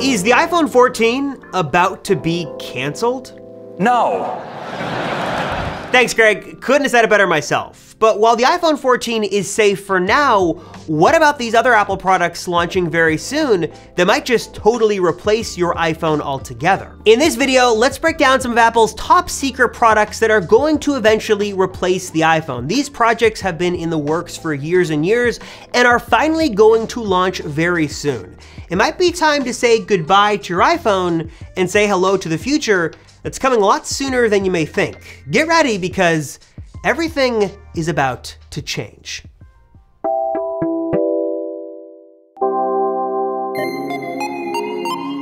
Is the iPhone 14 about to be canceled? No. Thanks, Greg. Couldn't have said it better myself. But while the iPhone 14 is safe for now, what about these other Apple products launching very soon that might just totally replace your iPhone altogether? In this video, let's break down some of Apple's top secret products that are going to eventually replace the iPhone. These projects have been in the works for years and years and are finally going to launch very soon. It might be time to say goodbye to your iPhone and say hello to the future that's coming a lot sooner than you may think. Get ready because everything is about to change.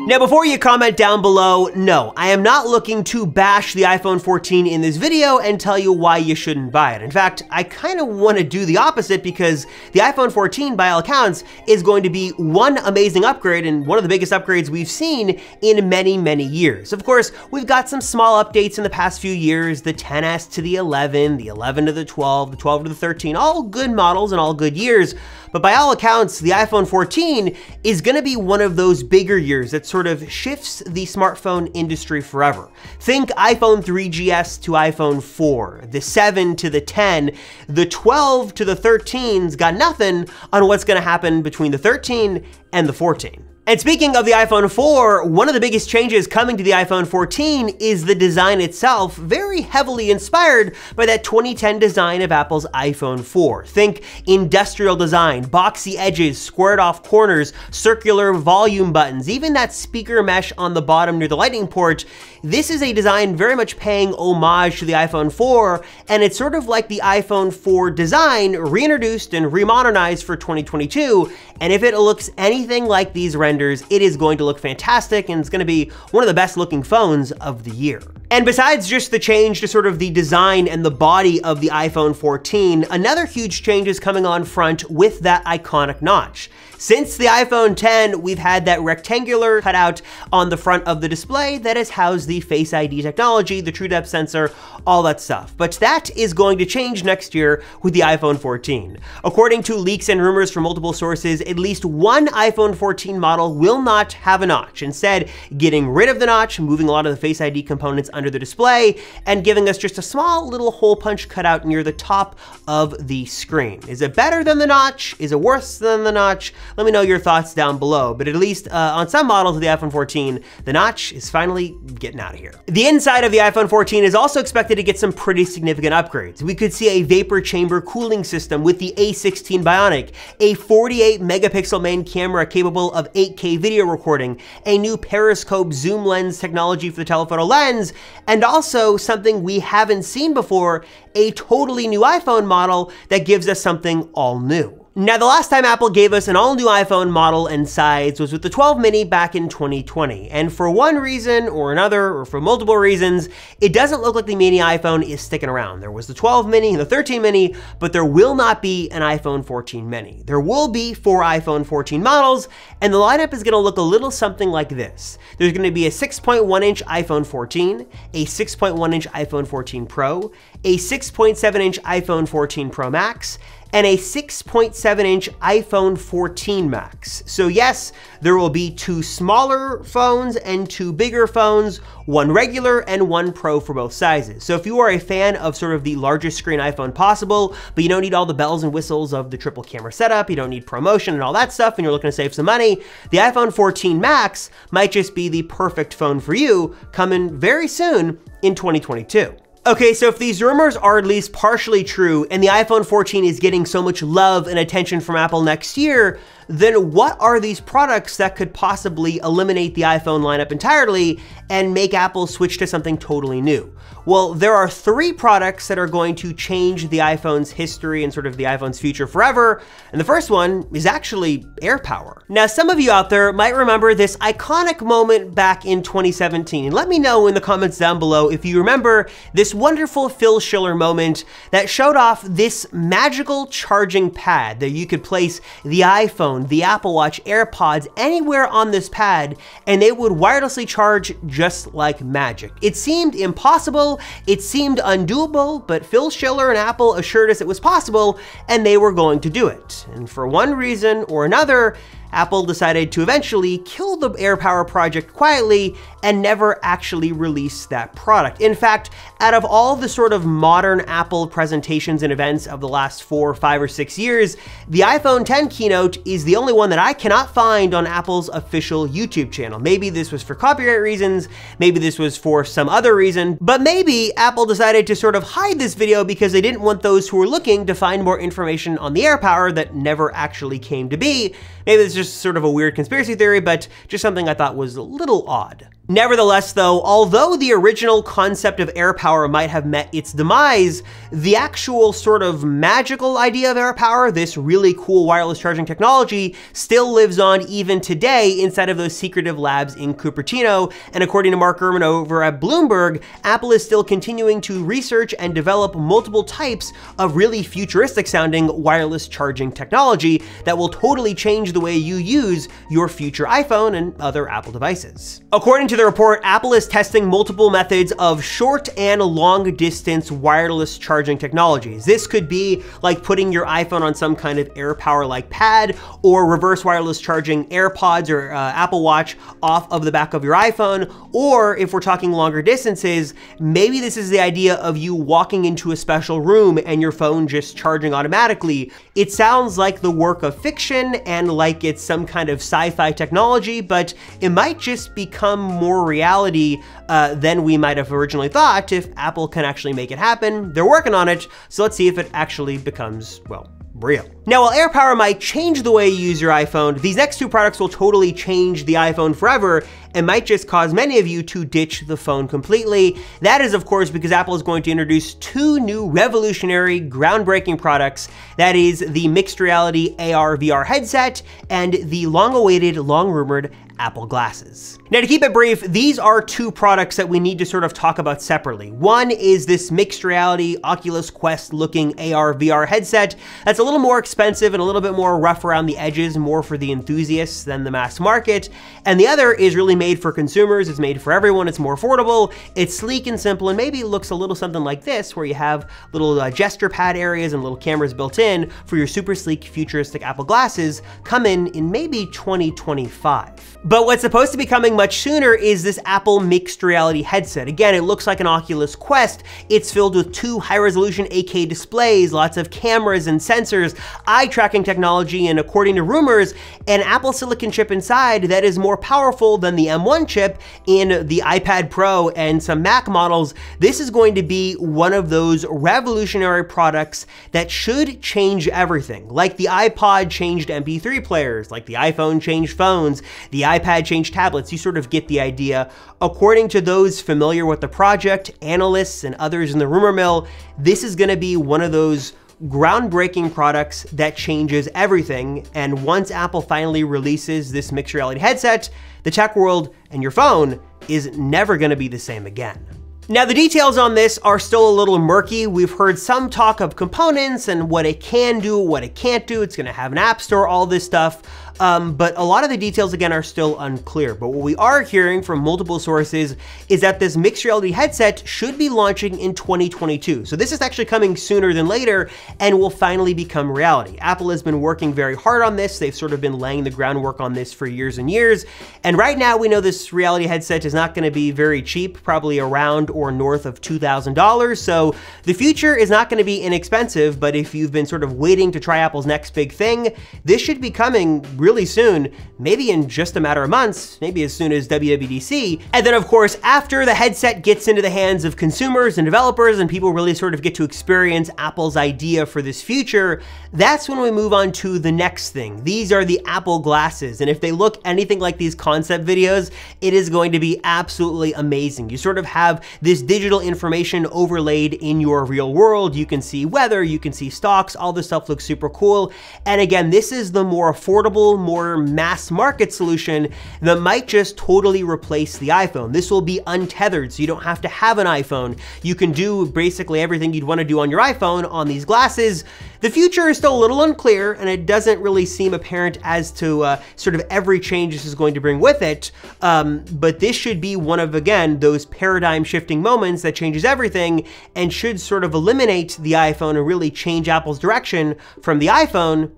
Now, before you comment down below, no, I am not looking to bash the iPhone 14 in this video and tell you why you shouldn't buy it. In fact, I kind of want to do the opposite because the iPhone 14, by all accounts, is going to be one amazing upgrade and one of the biggest upgrades we've seen in many, many years. Of course, we've got some small updates in the past few years, the 10S to the 11, the 11 to the 12, the 12 to the 13, all good models and all good years, but by all accounts, the iPhone 14 is gonna be one of those bigger years that sort of shifts the smartphone industry forever. Think iPhone 3GS to iPhone 4, the 7 to the 10, the 12 to the 13's got nothing on what's gonna happen between the 13 and the 14. And speaking of the iPhone 4, one of the biggest changes coming to the iPhone 14 is the design itself, very heavily inspired by that 2010 design of Apple's iPhone 4. Think industrial design, boxy edges, squared off corners, circular volume buttons, even that speaker mesh on the bottom near the lightning port. This is a design very much paying homage to the iPhone 4, and it's sort of like the iPhone 4 design reintroduced and remodernized for 2022. And if it looks anything like these renders, it is going to look fantastic and it's gonna be one of the best looking phones of the year. And besides just the change to sort of the design and the body of the iPhone 14, another huge change is coming on front with that iconic notch. Since the iPhone 10, we've had that rectangular cutout on the front of the display that has housed the Face ID technology, the True Depth sensor, all that stuff. But that is going to change next year with the iPhone 14. According to leaks and rumors from multiple sources, at least one iPhone 14 model will not have a notch, instead getting rid of the notch, moving a lot of the Face ID components under the display, and giving us just a small little hole punch cutout near the top of the screen. Is it better than the notch? Is it worse than the notch? Let me know your thoughts down below, but at least uh, on some models of the iPhone 14, the notch is finally getting out of here. The inside of the iPhone 14 is also expected to get some pretty significant upgrades. We could see a vapor chamber cooling system with the A16 Bionic, a 48 megapixel main camera capable of 8K video recording, a new periscope zoom lens technology for the telephoto lens, and also something we haven't seen before, a totally new iPhone model that gives us something all new. Now, the last time Apple gave us an all new iPhone model and size was with the 12 mini back in 2020. And for one reason or another, or for multiple reasons, it doesn't look like the mini iPhone is sticking around. There was the 12 mini and the 13 mini, but there will not be an iPhone 14 mini. There will be four iPhone 14 models, and the lineup is gonna look a little something like this. There's gonna be a 6.1 inch iPhone 14, a 6.1 inch iPhone 14 Pro, a 6.7 inch iPhone 14 Pro Max, and a 6.7 inch iPhone 14 Max. So yes, there will be two smaller phones and two bigger phones, one regular and one Pro for both sizes. So if you are a fan of sort of the largest screen iPhone possible, but you don't need all the bells and whistles of the triple camera setup, you don't need promotion and all that stuff, and you're looking to save some money, the iPhone 14 Max might just be the perfect phone for you, coming very soon in 2022. Okay, so if these rumors are at least partially true and the iPhone 14 is getting so much love and attention from Apple next year, then what are these products that could possibly eliminate the iPhone lineup entirely and make Apple switch to something totally new? Well, there are three products that are going to change the iPhone's history and sort of the iPhone's future forever. And the first one is actually AirPower. Now, some of you out there might remember this iconic moment back in 2017. Let me know in the comments down below if you remember this wonderful Phil Schiller moment that showed off this magical charging pad that you could place the iPhone the Apple Watch, AirPods, anywhere on this pad, and they would wirelessly charge just like magic. It seemed impossible, it seemed undoable, but Phil Schiller and Apple assured us it was possible, and they were going to do it. And for one reason or another, Apple decided to eventually kill the AirPower project quietly and never actually release that product. In fact, out of all the sort of modern Apple presentations and events of the last four, five, or six years, the iPhone 10 keynote is the only one that I cannot find on Apple's official YouTube channel. Maybe this was for copyright reasons, maybe this was for some other reason, but maybe Apple decided to sort of hide this video because they didn't want those who were looking to find more information on the AirPower that never actually came to be. Maybe it's just sort of a weird conspiracy theory, but just something I thought was a little odd. Nevertheless, though, although the original concept of AirPower might have met its demise, the actual sort of magical idea of AirPower, this really cool wireless charging technology, still lives on even today inside of those secretive labs in Cupertino. And according to Mark Gurman over at Bloomberg, Apple is still continuing to research and develop multiple types of really futuristic sounding wireless charging technology that will totally change the way you use your future iPhone and other Apple devices. According to the report, Apple is testing multiple methods of short and long distance wireless charging technologies. This could be like putting your iPhone on some kind of AirPower like pad or reverse wireless charging AirPods or uh, Apple Watch off of the back of your iPhone. Or if we're talking longer distances, maybe this is the idea of you walking into a special room and your phone just charging automatically. It sounds like the work of fiction and like it's some kind of sci-fi technology, but it might just become more more reality uh, than we might have originally thought if Apple can actually make it happen. They're working on it, so let's see if it actually becomes, well, real. Now, while AirPower might change the way you use your iPhone, these next two products will totally change the iPhone forever and might just cause many of you to ditch the phone completely. That is, of course, because Apple is going to introduce two new revolutionary, groundbreaking products. That is the mixed reality AR VR headset and the long-awaited, long-rumored Apple glasses. Now to keep it brief, these are two products that we need to sort of talk about separately. One is this mixed reality Oculus Quest looking AR VR headset that's a little more expensive and a little bit more rough around the edges, more for the enthusiasts than the mass market. And the other is really made for consumers, it's made for everyone, it's more affordable, it's sleek and simple, and maybe looks a little something like this, where you have little uh, gesture pad areas and little cameras built in for your super sleek futuristic Apple glasses come in in maybe 2025. But what's supposed to be coming much sooner is this Apple mixed reality headset. Again, it looks like an Oculus Quest. It's filled with two high resolution 8K displays, lots of cameras and sensors, eye tracking technology, and according to rumors, an Apple Silicon chip inside that is more powerful than the M1 chip in the iPad Pro and some Mac models. This is going to be one of those revolutionary products that should change everything. Like the iPod changed MP3 players, like the iPhone changed phones, the iPad changed tablets, you sort of get the idea. According to those familiar with the project, analysts and others in the rumor mill, this is gonna be one of those groundbreaking products that changes everything. And once Apple finally releases this mixed reality headset, the tech world and your phone is never gonna be the same again. Now the details on this are still a little murky. We've heard some talk of components and what it can do, what it can't do. It's gonna have an app store, all this stuff. Um, but a lot of the details again are still unclear. But what we are hearing from multiple sources is that this mixed reality headset should be launching in 2022. So this is actually coming sooner than later and will finally become reality. Apple has been working very hard on this. They've sort of been laying the groundwork on this for years and years. And right now we know this reality headset is not gonna be very cheap, probably around or north of $2,000. So the future is not gonna be inexpensive, but if you've been sort of waiting to try Apple's next big thing, this should be coming really soon, maybe in just a matter of months, maybe as soon as WWDC. And then of course, after the headset gets into the hands of consumers and developers and people really sort of get to experience Apple's idea for this future, that's when we move on to the next thing. These are the Apple glasses. And if they look anything like these concept videos, it is going to be absolutely amazing. You sort of have this digital information overlaid in your real world. You can see weather, you can see stocks, all this stuff looks super cool. And again, this is the more affordable, more mass market solution that might just totally replace the iPhone. This will be untethered, so you don't have to have an iPhone. You can do basically everything you'd want to do on your iPhone on these glasses. The future is still a little unclear, and it doesn't really seem apparent as to uh, sort of every change this is going to bring with it. Um, but this should be one of, again, those paradigm shifting moments that changes everything and should sort of eliminate the iPhone and really change Apple's direction from the iPhone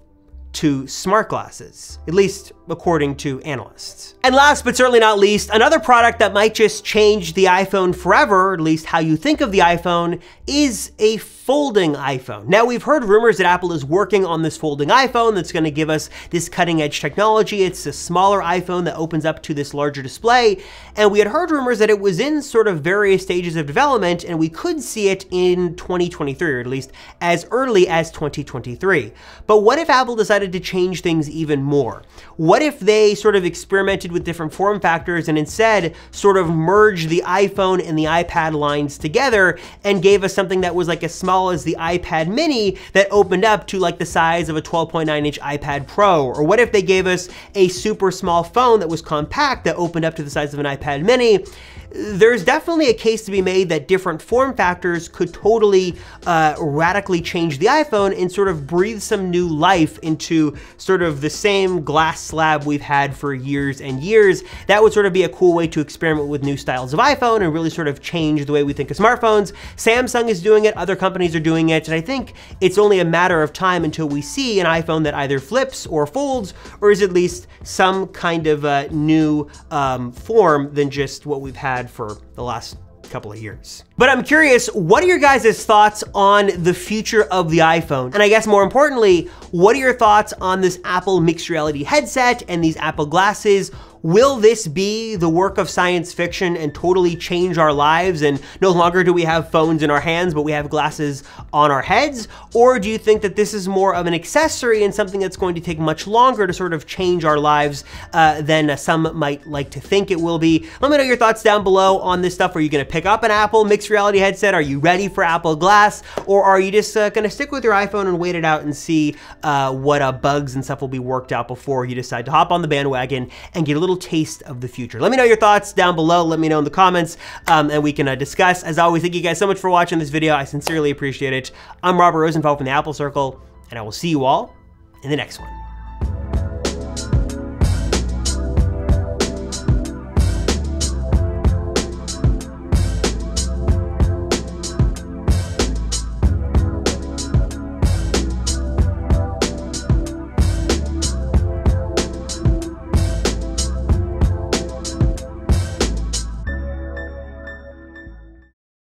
to smart glasses, at least according to analysts. And last but certainly not least, another product that might just change the iPhone forever, at least how you think of the iPhone, is a folding iPhone. Now, we've heard rumors that Apple is working on this folding iPhone that's going to give us this cutting edge technology. It's a smaller iPhone that opens up to this larger display. And we had heard rumors that it was in sort of various stages of development and we could see it in 2023, or at least as early as 2023. But what if Apple decided to change things even more? What if they sort of experimented with different form factors and instead sort of merged the iPhone and the iPad lines together and gave us something that was like a small as the iPad mini that opened up to like the size of a 12.9 inch iPad Pro? Or what if they gave us a super small phone that was compact that opened up to the size of an iPad mini? There's definitely a case to be made that different form factors could totally uh, radically change the iPhone and sort of breathe some new life into sort of the same glass slab we've had for years and years. That would sort of be a cool way to experiment with new styles of iPhone and really sort of change the way we think of smartphones. Samsung is doing it, other companies are doing it, and I think it's only a matter of time until we see an iPhone that either flips or folds, or is at least some kind of new um, form than just what we've had had for the last couple of years. But I'm curious, what are your guys' thoughts on the future of the iPhone? And I guess more importantly, what are your thoughts on this Apple mixed reality headset and these Apple glasses? Will this be the work of science fiction and totally change our lives and no longer do we have phones in our hands, but we have glasses on our heads? Or do you think that this is more of an accessory and something that's going to take much longer to sort of change our lives uh, than some might like to think it will be? Let me know your thoughts down below on this stuff. Are you gonna pick up an Apple mixed reality headset? Are you ready for Apple Glass? Or are you just uh, gonna stick with your iPhone and wait it out and see uh, what uh, bugs and stuff will be worked out before you decide to hop on the bandwagon and get a little taste of the future. Let me know your thoughts down below. Let me know in the comments um, and we can uh, discuss. As always, thank you guys so much for watching this video. I sincerely appreciate it. I'm Robert Rosenfeld from the Apple Circle and I will see you all in the next one.